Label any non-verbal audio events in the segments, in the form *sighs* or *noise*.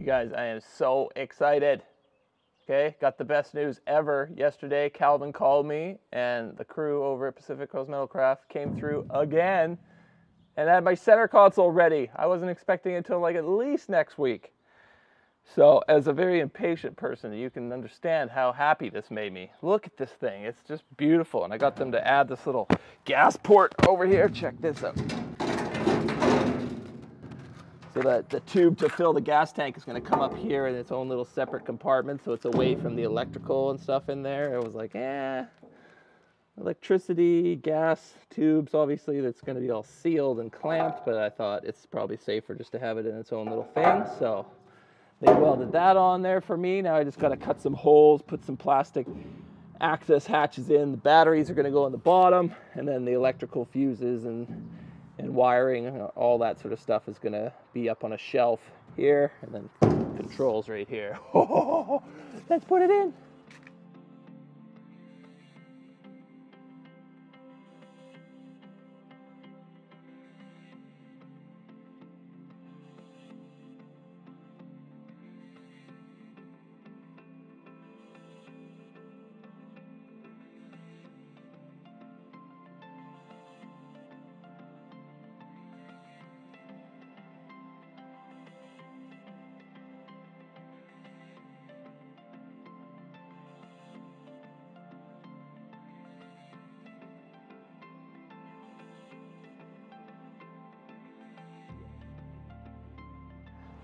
You guys, I am so excited. Okay, got the best news ever yesterday. Calvin called me, and the crew over at Pacific Coast Metalcraft came through again and had my center console ready. I wasn't expecting it until like at least next week. So, as a very impatient person, you can understand how happy this made me. Look at this thing, it's just beautiful. And I got them to add this little gas port over here. Check this out. So that the tube to fill the gas tank is going to come up here in its own little separate compartment, so it's away from the electrical and stuff in there. It was like, eh, electricity, gas, tubes, obviously that's going to be all sealed and clamped, but I thought it's probably safer just to have it in its own little thing. So they welded that on there for me. Now I just got to cut some holes, put some plastic access hatches in. The batteries are going to go on the bottom, and then the electrical fuses and and wiring, all that sort of stuff is going to be up on a shelf here, and then controls right here. *laughs* Let's put it in.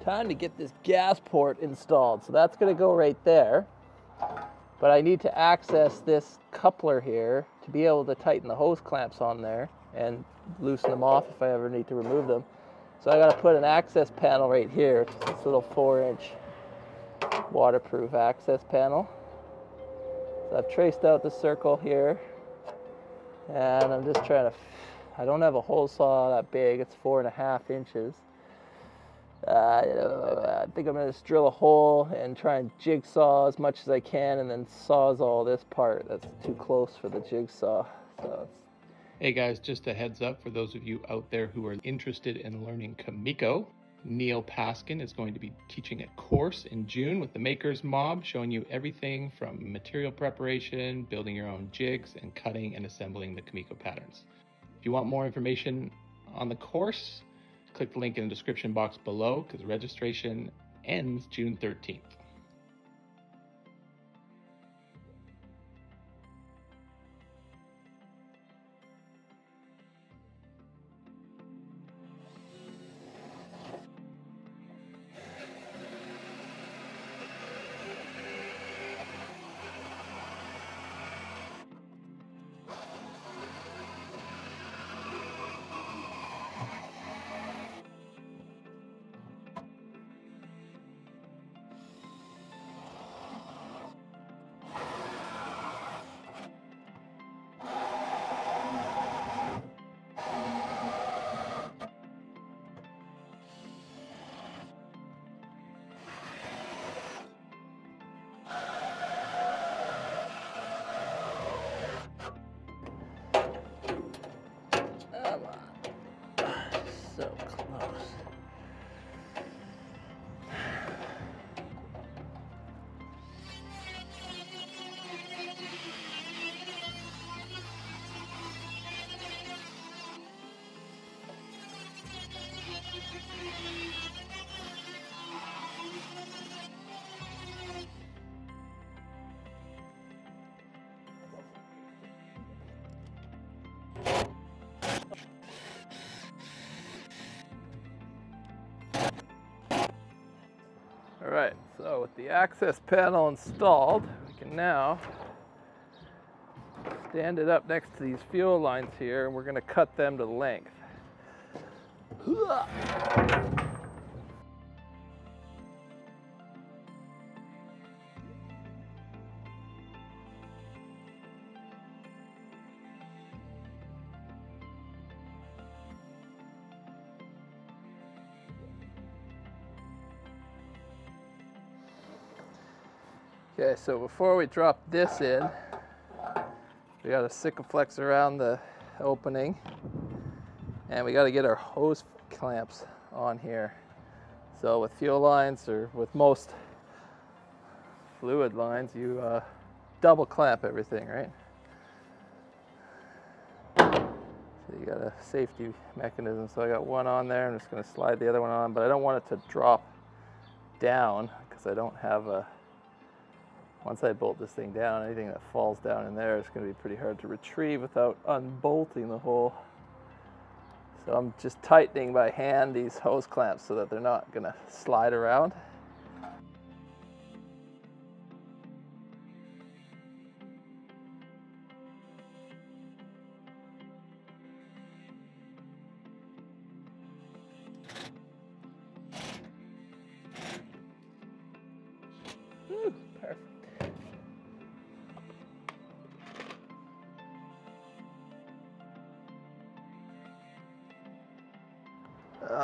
Time to get this gas port installed. So that's gonna go right there. But I need to access this coupler here to be able to tighten the hose clamps on there and loosen them off if I ever need to remove them. So I gotta put an access panel right here. This little four inch waterproof access panel. So I've traced out the circle here and I'm just trying to, I don't have a hole saw that big, it's four and a half inches. Uh, I think I'm gonna just drill a hole and try and jigsaw as much as I can and then Sawzall this part. That's too close for the jigsaw. So Hey guys, just a heads up for those of you out there who are interested in learning Kumiko. Neil Paskin is going to be teaching a course in June with the Makers Mob, showing you everything from material preparation, building your own jigs, and cutting and assembling the Kumiko patterns. If you want more information on the course, click the link in the description box below because registration ends June 13th. Access panel installed, we can now stand it up next to these fuel lines here and we're gonna cut them to length. Okay, so before we drop this in, we got a Sikaflex around the opening and we got to get our hose clamps on here. So with fuel lines or with most fluid lines, you uh, double clamp everything, right? So you got a safety mechanism. So I got one on there. I'm just going to slide the other one on, but I don't want it to drop down because I don't have a. Once I bolt this thing down, anything that falls down in there is going to be pretty hard to retrieve without unbolting the whole. So I'm just tightening by hand these hose clamps so that they're not going to slide around.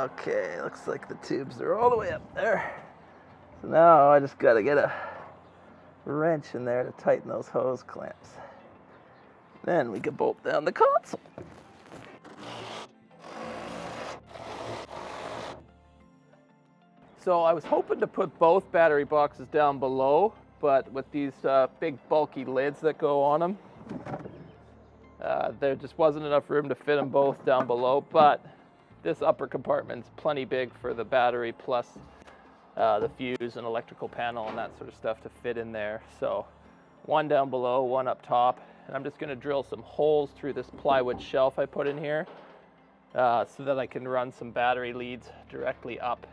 Okay, looks like the tubes are all the way up there. So now I just gotta get a wrench in there to tighten those hose clamps. Then we can bolt down the console. So I was hoping to put both battery boxes down below, but with these uh, big bulky lids that go on them, uh, there just wasn't enough room to fit them both down below. But this upper compartment's plenty big for the battery plus uh, the fuse and electrical panel and that sort of stuff to fit in there. So one down below, one up top, and I'm just going to drill some holes through this plywood shelf I put in here uh, so that I can run some battery leads directly up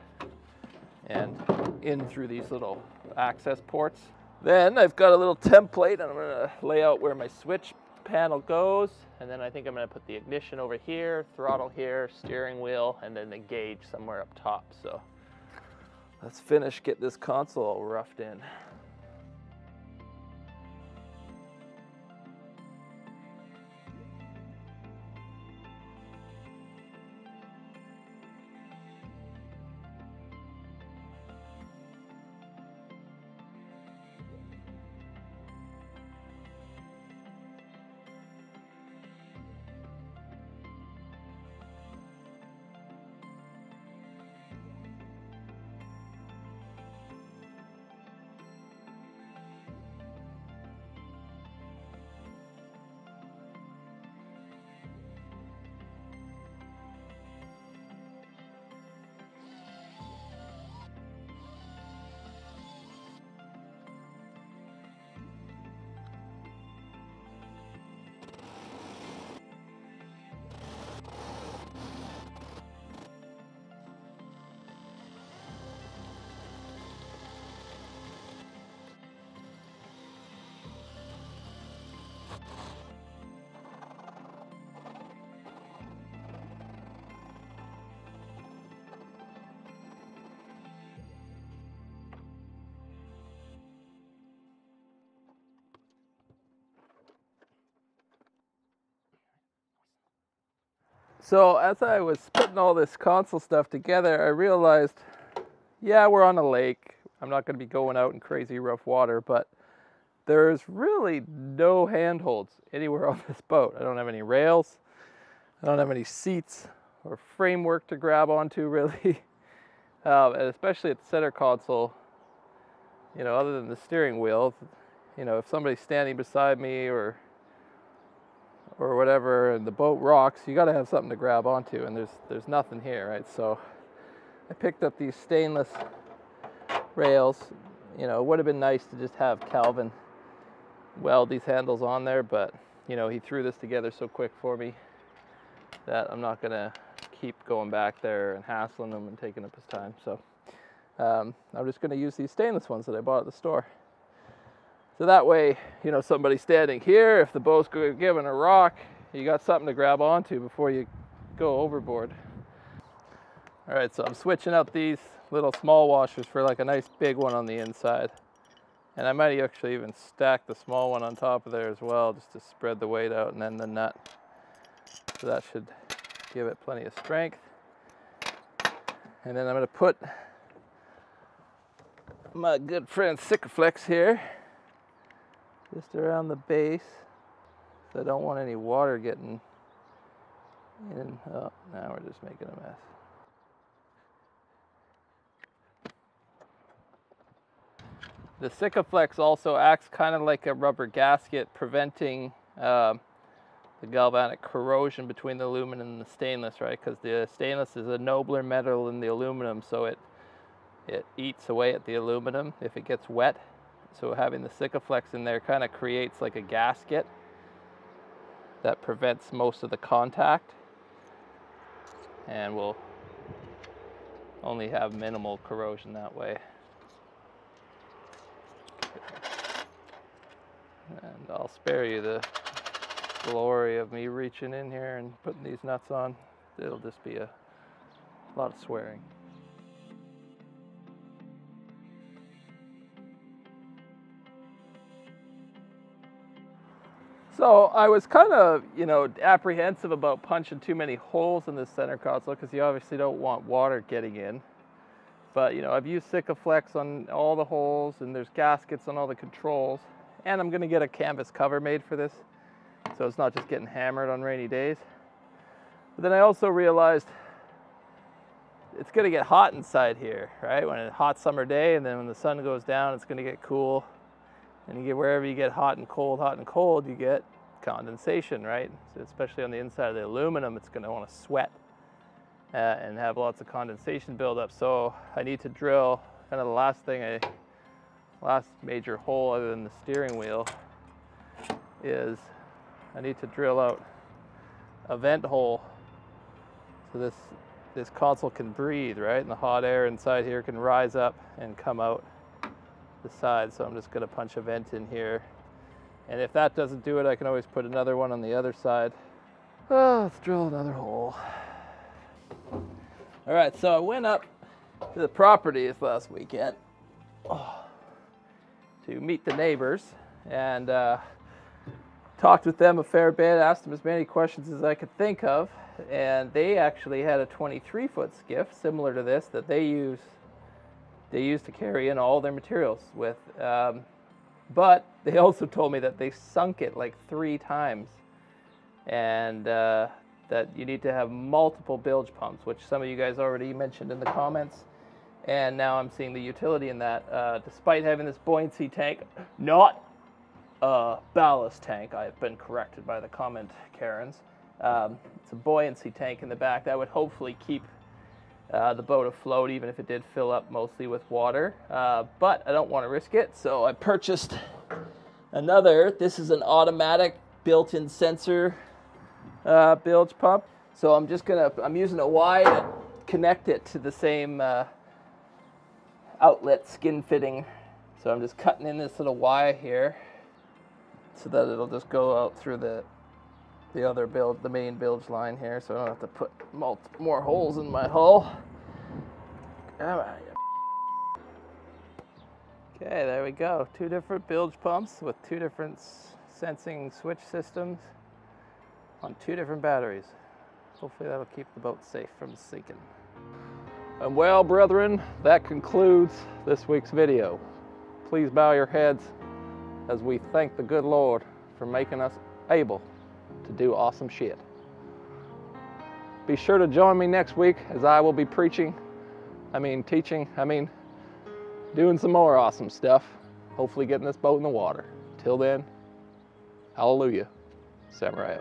and in through these little access ports. Then I've got a little template and I'm gonna lay out where my switch panel goes. And then I think I'm gonna put the ignition over here, throttle here, steering wheel, and then the gauge somewhere up top. So let's finish, get this console all roughed in. So as I was putting all this console stuff together, I realized, yeah, we're on a lake. I'm not going to be going out in crazy rough water, but there's really no handholds anywhere *laughs* on this boat. I don't have any rails. I don't have any seats or framework to grab onto *laughs* really. Um, and especially at the center console, you know, other than the steering wheel, you know, if somebody's standing beside me or or whatever and the boat rocks, you got to have something to grab onto and there's there's nothing here, right? So I picked up these stainless rails. You know, it would have been nice to just have Calvin weld these handles on there, but you know, he threw this together so quick for me that I'm not going to keep going back there and hassling him and taking up his time. So um, I'm just going to use these stainless ones that I bought at the store. So that way, you know, somebody standing here, if the boat's given a rock, you got something to grab onto before you go overboard. All right, so I'm switching out these little small washers for like a nice big one on the inside. And I might actually even stack the small one on top of there as well, just to spread the weight out and then the nut. So that should give it plenty of strength. And then I'm gonna put my good friend Sikaflex here just around the base. So I don't want any water getting in. Oh, now we're just making a mess. The Sikaflex also acts kind of like a rubber gasket, preventing uh, the galvanic corrosion between the aluminum and the stainless, right? Because the stainless is a nobler metal than the aluminum, so it it eats away at the aluminum if it gets wet. So having the Sikaflex in there kind of creates like a gasket that prevents most of the contact and will only have minimal corrosion that way. And I'll spare you the glory of me reaching in here and putting these nuts on. It'll just be a lot of swearing. So I was kind of, you know, apprehensive about punching too many holes in this center console because you obviously don't want water getting in. But, you know, I've used Sikaflex on all the holes and there's gaskets on all the controls. And I'm going to get a canvas cover made for this so it's not just getting hammered on rainy days. But then I also realized it's going to get hot inside here, right? When a hot summer day and then when the sun goes down, it's going to get cool. And you get wherever you get hot and cold, hot and cold, you get condensation, right? So especially on the inside of the aluminum, it's going to want to sweat uh, and have lots of condensation buildup. So I need to drill kind of the last thing, I, last major hole other than the steering wheel is I need to drill out a vent hole so this this console can breathe, right? And the hot air inside here can rise up and come out the side. So I'm just going to punch a vent in here. And if that doesn't do it, I can always put another one on the other side. Oh, let's drill another hole. All right, so I went up to the properties last weekend oh, *sighs* to meet the neighbors and uh, talked with them a fair bit, asked them as many questions as I could think of, and they actually had a 23 foot skiff similar to this that they use they used to carry in all their materials with. Um, but they *laughs* also told me that they sunk it like three times, and uh, that you need to have multiple bilge pumps, which some of you guys already mentioned in the comments. And now I'm seeing the utility in that. Uh, despite having this buoyancy tank, not a ballast tank. I've been corrected by the comment Karens. Um, it's a buoyancy tank in the back that would hopefully keep uh, the boat afloat even if it did fill up mostly with water. Uh, but I don't want to risk it, so I purchased another. This is an automatic built-in sensor uh, bilge pump. So I'm just gonna, I'm using a Y to connect it to the same uh, outlet skin fitting. So I'm just cutting in this little Y here so that it'll just go out through the the other build, the main bilge line here, so I don't have to put more holes in my hull. Okay, there we go. Two different bilge pumps with two different sensing switch systems on two different batteries. Hopefully that'll keep the boat safe from sinking. And well, brethren, that concludes this week's video. Please bow your heads as we thank the good Lord for making us able to do awesome shit. Be sure to join me next week as I will be preaching, I mean, teaching, I mean, doing some more awesome stuff. Hopefully, getting this boat in the water. Till then, hallelujah, Samurai.